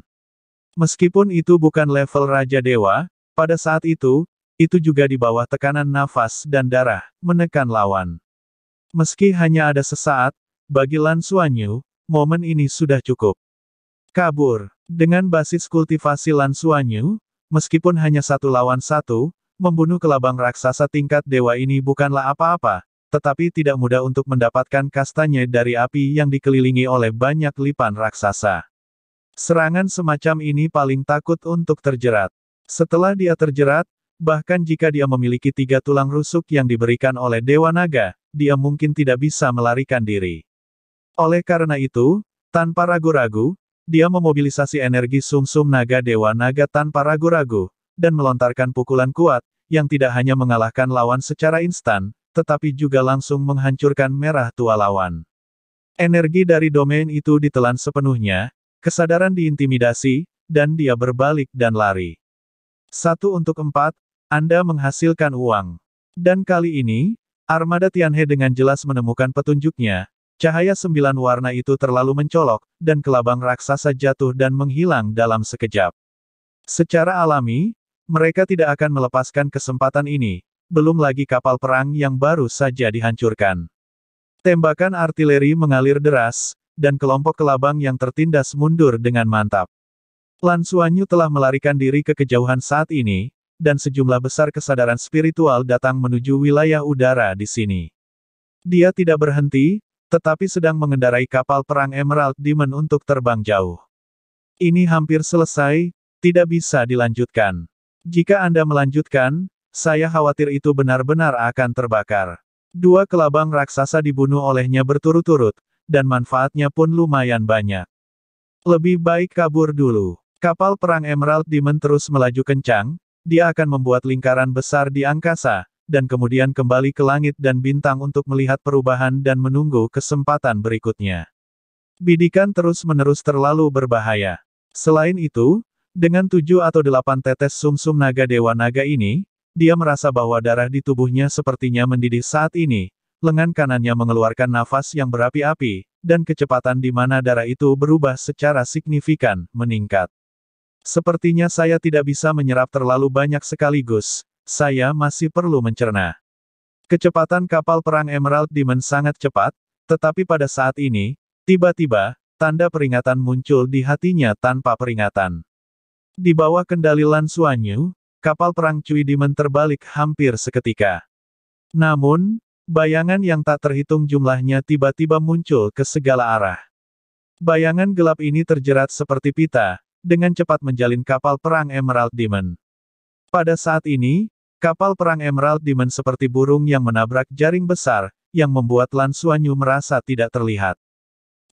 Meskipun itu bukan level Raja Dewa, pada saat itu, itu juga di bawah tekanan nafas dan darah, menekan lawan. Meski hanya ada sesaat, bagi Lan Suanyu, momen ini sudah cukup. Kabur. Dengan basis kultivasi Lan Suanyu, meskipun hanya satu lawan satu, Membunuh kelabang raksasa tingkat dewa ini bukanlah apa-apa, tetapi tidak mudah untuk mendapatkan kastanya dari api yang dikelilingi oleh banyak lipan raksasa. Serangan semacam ini paling takut untuk terjerat. Setelah dia terjerat, bahkan jika dia memiliki tiga tulang rusuk yang diberikan oleh Dewa Naga, dia mungkin tidak bisa melarikan diri. Oleh karena itu, tanpa ragu-ragu, dia memobilisasi energi sumsum -sum naga Dewa Naga tanpa ragu-ragu, dan melontarkan pukulan kuat, yang tidak hanya mengalahkan lawan secara instan, tetapi juga langsung menghancurkan merah tua lawan. Energi dari domain itu ditelan sepenuhnya, kesadaran diintimidasi, dan dia berbalik dan lari. Satu untuk empat, Anda menghasilkan uang. Dan kali ini, armada Tianhe dengan jelas menemukan petunjuknya, cahaya sembilan warna itu terlalu mencolok, dan kelabang raksasa jatuh dan menghilang dalam sekejap. Secara alami, mereka tidak akan melepaskan kesempatan ini, belum lagi kapal perang yang baru saja dihancurkan. Tembakan artileri mengalir deras, dan kelompok kelabang yang tertindas mundur dengan mantap. Lan Suanyu telah melarikan diri ke kejauhan saat ini, dan sejumlah besar kesadaran spiritual datang menuju wilayah udara di sini. Dia tidak berhenti, tetapi sedang mengendarai kapal perang Emerald Demon untuk terbang jauh. Ini hampir selesai, tidak bisa dilanjutkan. Jika Anda melanjutkan, saya khawatir itu benar-benar akan terbakar. Dua kelabang raksasa dibunuh olehnya berturut-turut, dan manfaatnya pun lumayan banyak. Lebih baik kabur dulu. Kapal perang Emerald Demon terus melaju kencang, dia akan membuat lingkaran besar di angkasa, dan kemudian kembali ke langit dan bintang untuk melihat perubahan dan menunggu kesempatan berikutnya. Bidikan terus-menerus terlalu berbahaya. Selain itu, dengan tujuh atau delapan tetes sumsum -sum naga dewa naga ini, dia merasa bahwa darah di tubuhnya sepertinya mendidih saat ini, lengan kanannya mengeluarkan nafas yang berapi-api, dan kecepatan di mana darah itu berubah secara signifikan, meningkat. Sepertinya saya tidak bisa menyerap terlalu banyak sekaligus, saya masih perlu mencerna. Kecepatan kapal perang Emerald Demon sangat cepat, tetapi pada saat ini, tiba-tiba, tanda peringatan muncul di hatinya tanpa peringatan. Di bawah kendali Lan Suanyu, kapal perang Cui Demon terbalik hampir seketika. Namun, bayangan yang tak terhitung jumlahnya tiba-tiba muncul ke segala arah. Bayangan gelap ini terjerat seperti pita, dengan cepat menjalin kapal perang Emerald Demon. Pada saat ini, kapal perang Emerald Demon seperti burung yang menabrak jaring besar, yang membuat Lan Suanyu merasa tidak terlihat.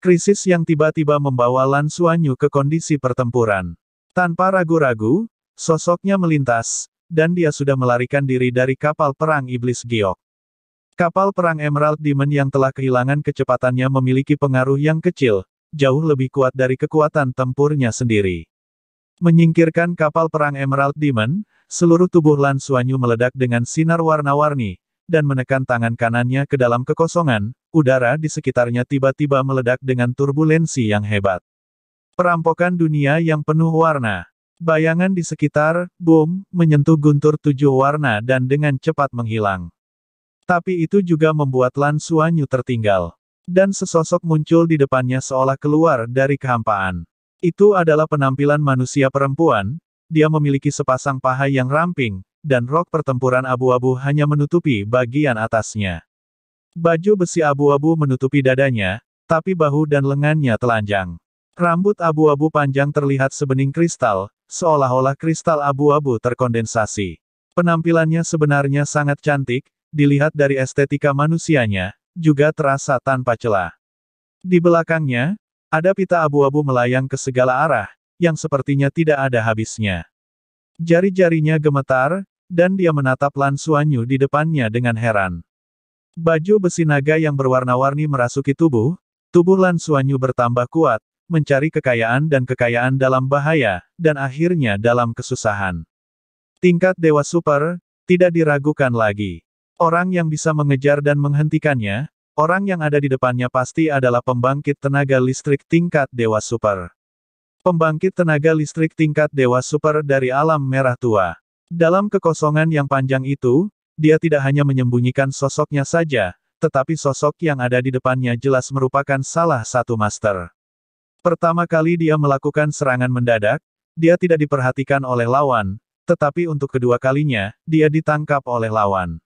Krisis yang tiba-tiba membawa Lan Suanyu ke kondisi pertempuran. Tanpa ragu-ragu, sosoknya melintas, dan dia sudah melarikan diri dari kapal perang iblis Giok. Kapal perang Emerald Demon yang telah kehilangan kecepatannya memiliki pengaruh yang kecil, jauh lebih kuat dari kekuatan tempurnya sendiri. Menyingkirkan kapal perang Emerald Demon, seluruh tubuh Lan Suanyu meledak dengan sinar warna-warni, dan menekan tangan kanannya ke dalam kekosongan, udara di sekitarnya tiba-tiba meledak dengan turbulensi yang hebat. Perampokan dunia yang penuh warna. Bayangan di sekitar, boom, menyentuh guntur tujuh warna dan dengan cepat menghilang. Tapi itu juga membuat Lan Suanyu tertinggal. Dan sesosok muncul di depannya seolah keluar dari kehampaan. Itu adalah penampilan manusia perempuan, dia memiliki sepasang paha yang ramping, dan rok pertempuran abu-abu hanya menutupi bagian atasnya. Baju besi abu-abu menutupi dadanya, tapi bahu dan lengannya telanjang. Rambut abu-abu panjang terlihat sebening kristal, seolah-olah kristal abu-abu terkondensasi. Penampilannya sebenarnya sangat cantik, dilihat dari estetika manusianya, juga terasa tanpa celah. Di belakangnya, ada pita abu-abu melayang ke segala arah, yang sepertinya tidak ada habisnya. Jari-jarinya gemetar, dan dia menatap Lan Suanyu di depannya dengan heran. Baju besi naga yang berwarna-warni merasuki tubuh, tubuh Lan Suanyu bertambah kuat, mencari kekayaan dan kekayaan dalam bahaya, dan akhirnya dalam kesusahan. Tingkat Dewa Super, tidak diragukan lagi. Orang yang bisa mengejar dan menghentikannya, orang yang ada di depannya pasti adalah pembangkit tenaga listrik tingkat Dewa Super. Pembangkit tenaga listrik tingkat Dewa Super dari alam merah tua. Dalam kekosongan yang panjang itu, dia tidak hanya menyembunyikan sosoknya saja, tetapi sosok yang ada di depannya jelas merupakan salah satu master. Pertama kali dia melakukan serangan mendadak, dia tidak diperhatikan oleh lawan, tetapi untuk kedua kalinya, dia ditangkap oleh lawan.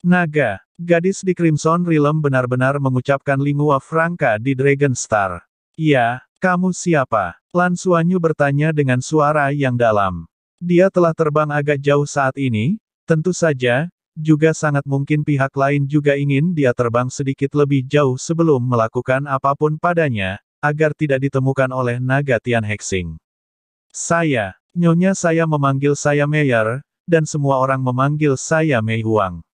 Naga, gadis di Crimson Realm benar-benar mengucapkan lingua franca di Dragon Star. Ya, kamu siapa? Lan Suanyu bertanya dengan suara yang dalam. Dia telah terbang agak jauh saat ini, tentu saja, juga sangat mungkin pihak lain juga ingin dia terbang sedikit lebih jauh sebelum melakukan apa pun padanya, agar tidak ditemukan oleh naga Tian Hexing. Saya, nyonya saya memanggil saya Mayer, dan semua orang memanggil saya Mei Huang.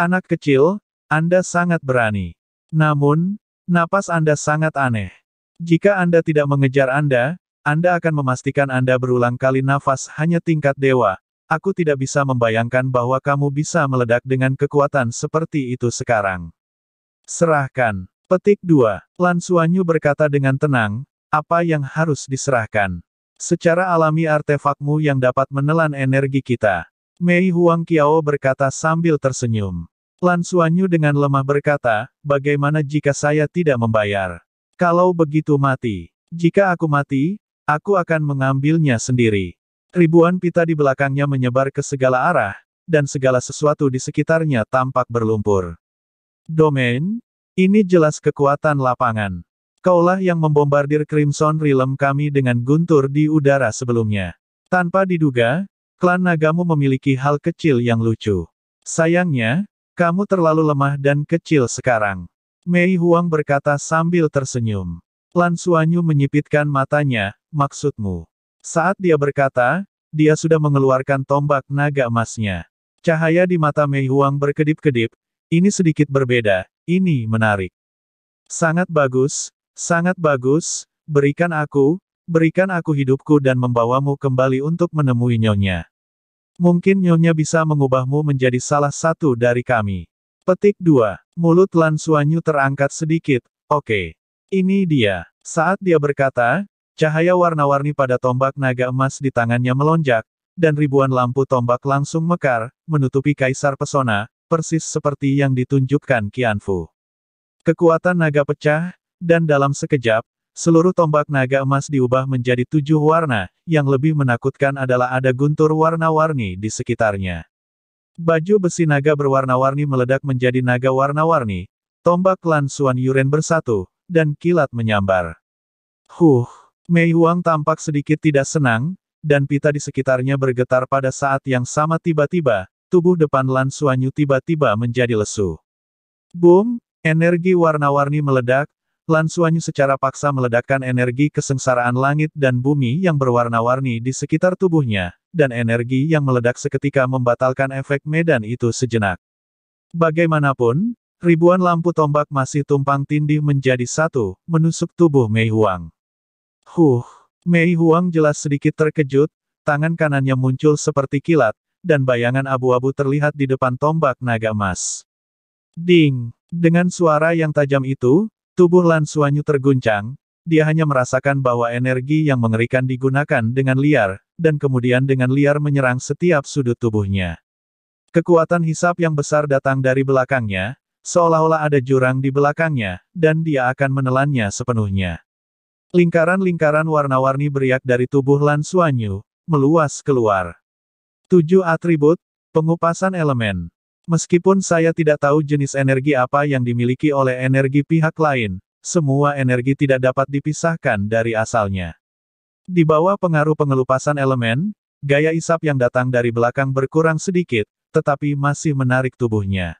Anak kecil, Anda sangat berani. Namun, napas Anda sangat aneh. Jika Anda tidak mengejar Anda, anda akan memastikan Anda berulang kali nafas hanya tingkat dewa. Aku tidak bisa membayangkan bahwa kamu bisa meledak dengan kekuatan seperti itu sekarang. Serahkan. Petik 2. Lan Suanyu berkata dengan tenang, apa yang harus diserahkan? Secara alami artefakmu yang dapat menelan energi kita. Mei Huang Kiao berkata sambil tersenyum. Lan Suanyu dengan lemah berkata, bagaimana jika saya tidak membayar? Kalau begitu mati. Jika aku mati, Aku akan mengambilnya sendiri. Ribuan pita di belakangnya menyebar ke segala arah, dan segala sesuatu di sekitarnya tampak berlumpur. Domain? Ini jelas kekuatan lapangan. Kaulah yang membombardir Crimson Realm kami dengan guntur di udara sebelumnya. Tanpa diduga, klan nagamu memiliki hal kecil yang lucu. Sayangnya, kamu terlalu lemah dan kecil sekarang. Mei Huang berkata sambil tersenyum. Lan Suanyu menyipitkan matanya, maksudmu. Saat dia berkata, dia sudah mengeluarkan tombak naga emasnya. Cahaya di mata Mei Huang berkedip-kedip, ini sedikit berbeda, ini menarik. Sangat bagus, sangat bagus, berikan aku, berikan aku hidupku dan membawamu kembali untuk menemui Nyonya. Mungkin Nyonya bisa mengubahmu menjadi salah satu dari kami. Petik 2. Mulut Lan Suanyu terangkat sedikit, oke. Ini dia. Saat dia berkata, cahaya warna-warni pada tombak naga emas di tangannya melonjak, dan ribuan lampu tombak langsung mekar, menutupi kaisar pesona, persis seperti yang ditunjukkan Qianfu. Kekuatan naga pecah, dan dalam sekejap, seluruh tombak naga emas diubah menjadi tujuh warna, yang lebih menakutkan adalah ada guntur warna-warni di sekitarnya. Baju besi naga berwarna-warni meledak menjadi naga warna-warni, tombak Lan Suan Yuren bersatu, dan kilat menyambar. Huh, Mei Huang tampak sedikit tidak senang, dan pita di sekitarnya bergetar pada saat yang sama tiba-tiba, tubuh depan Lan Suanyu tiba-tiba menjadi lesu. Boom, energi warna-warni meledak, Lan Suanyu secara paksa meledakkan energi kesengsaraan langit dan bumi yang berwarna-warni di sekitar tubuhnya, dan energi yang meledak seketika membatalkan efek medan itu sejenak. Bagaimanapun, Ribuan lampu tombak masih tumpang tindih menjadi satu, menusuk tubuh Mei Huang. Huh, Mei Huang jelas sedikit terkejut, tangan kanannya muncul seperti kilat, dan bayangan abu-abu terlihat di depan tombak naga emas. Ding! Dengan suara yang tajam itu, tubuh Lan Suanyu terguncang, dia hanya merasakan bahwa energi yang mengerikan digunakan dengan liar, dan kemudian dengan liar menyerang setiap sudut tubuhnya. Kekuatan hisap yang besar datang dari belakangnya, seolah-olah ada jurang di belakangnya, dan dia akan menelannya sepenuhnya. Lingkaran-lingkaran warna-warni beriak dari tubuh Lan Suanyu, meluas keluar. Tujuh atribut, pengupasan elemen. Meskipun saya tidak tahu jenis energi apa yang dimiliki oleh energi pihak lain, semua energi tidak dapat dipisahkan dari asalnya. Di bawah pengaruh pengelupasan elemen, gaya isap yang datang dari belakang berkurang sedikit, tetapi masih menarik tubuhnya.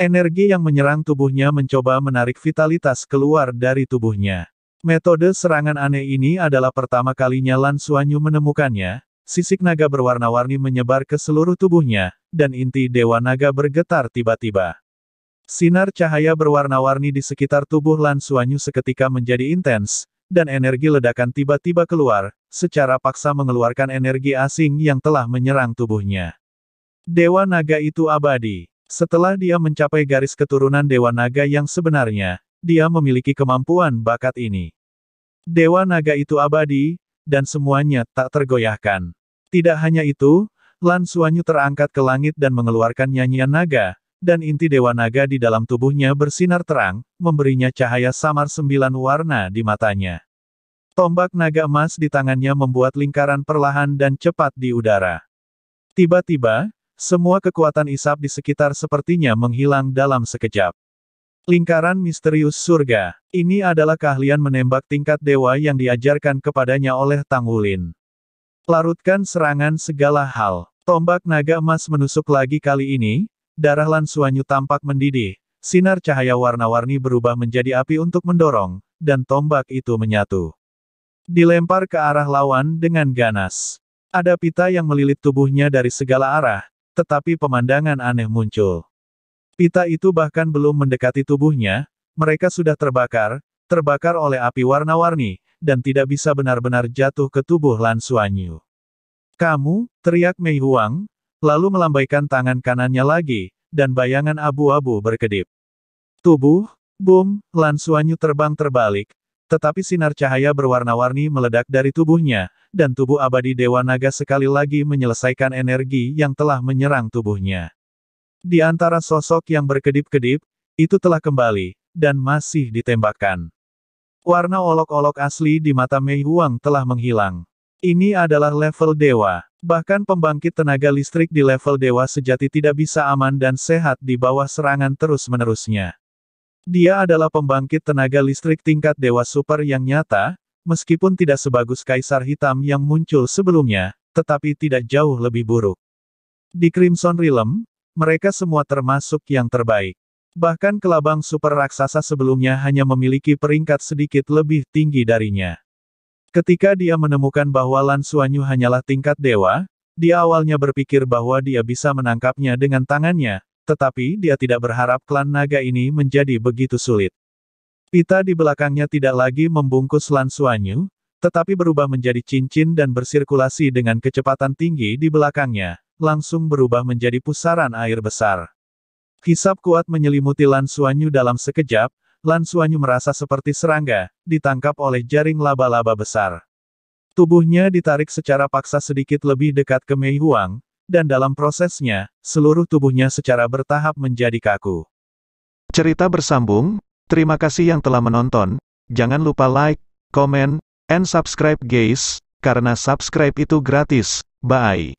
Energi yang menyerang tubuhnya mencoba menarik vitalitas keluar dari tubuhnya. Metode serangan aneh ini adalah pertama kalinya Lan Suanyu menemukannya, Sisik naga berwarna-warni menyebar ke seluruh tubuhnya, dan inti Dewa Naga bergetar tiba-tiba. Sinar cahaya berwarna-warni di sekitar tubuh Lan Suanyu seketika menjadi intens, dan energi ledakan tiba-tiba keluar, secara paksa mengeluarkan energi asing yang telah menyerang tubuhnya. Dewa Naga itu abadi. Setelah dia mencapai garis keturunan Dewa Naga yang sebenarnya, dia memiliki kemampuan bakat ini. Dewa Naga itu abadi, dan semuanya tak tergoyahkan. Tidak hanya itu, Lan Suanyu terangkat ke langit dan mengeluarkan nyanyian naga, dan inti Dewa Naga di dalam tubuhnya bersinar terang, memberinya cahaya samar sembilan warna di matanya. Tombak naga emas di tangannya membuat lingkaran perlahan dan cepat di udara. Tiba-tiba, semua kekuatan isap di sekitar sepertinya menghilang dalam sekejap. Lingkaran misterius surga. Ini adalah keahlian menembak tingkat dewa yang diajarkan kepadanya oleh Tang Wulin. Larutkan serangan segala hal. Tombak naga emas menusuk lagi kali ini, darah Lan Suanyu tampak mendidih, sinar cahaya warna-warni berubah menjadi api untuk mendorong, dan tombak itu menyatu. Dilempar ke arah lawan dengan ganas. Ada pita yang melilit tubuhnya dari segala arah, tetapi pemandangan aneh muncul. Pita itu bahkan belum mendekati tubuhnya, mereka sudah terbakar, terbakar oleh api warna-warni, dan tidak bisa benar-benar jatuh ke tubuh Lan Suanyu. Kamu, teriak Mei Huang, lalu melambaikan tangan kanannya lagi, dan bayangan abu-abu berkedip. Tubuh, boom, Lan Suanyu terbang terbalik, tetapi sinar cahaya berwarna-warni meledak dari tubuhnya, dan tubuh abadi Dewa Naga sekali lagi menyelesaikan energi yang telah menyerang tubuhnya. Di antara sosok yang berkedip-kedip, itu telah kembali, dan masih ditembakkan. Warna olok-olok asli di mata Mei Huang telah menghilang. Ini adalah level dewa. Bahkan pembangkit tenaga listrik di level dewa sejati tidak bisa aman dan sehat di bawah serangan terus-menerusnya. Dia adalah pembangkit tenaga listrik tingkat dewa super yang nyata, meskipun tidak sebagus kaisar hitam yang muncul sebelumnya, tetapi tidak jauh lebih buruk. Di Crimson Realm, mereka semua termasuk yang terbaik. Bahkan kelabang super raksasa sebelumnya hanya memiliki peringkat sedikit lebih tinggi darinya. Ketika dia menemukan bahwa Lan Suanyu hanyalah tingkat dewa, dia awalnya berpikir bahwa dia bisa menangkapnya dengan tangannya, tetapi dia tidak berharap klan naga ini menjadi begitu sulit. Pita di belakangnya tidak lagi membungkus Lan Suanyu, tetapi berubah menjadi cincin dan bersirkulasi dengan kecepatan tinggi di belakangnya, langsung berubah menjadi pusaran air besar. Hisap kuat menyelimuti Lan Suanyu dalam sekejap, Lan Suanyu merasa seperti serangga, ditangkap oleh jaring laba-laba besar. Tubuhnya ditarik secara paksa sedikit lebih dekat ke Mei Huang, dan dalam prosesnya, seluruh tubuhnya secara bertahap menjadi kaku. Cerita bersambung, terima kasih yang telah menonton, jangan lupa like, comment, and subscribe guys, karena subscribe itu gratis, bye.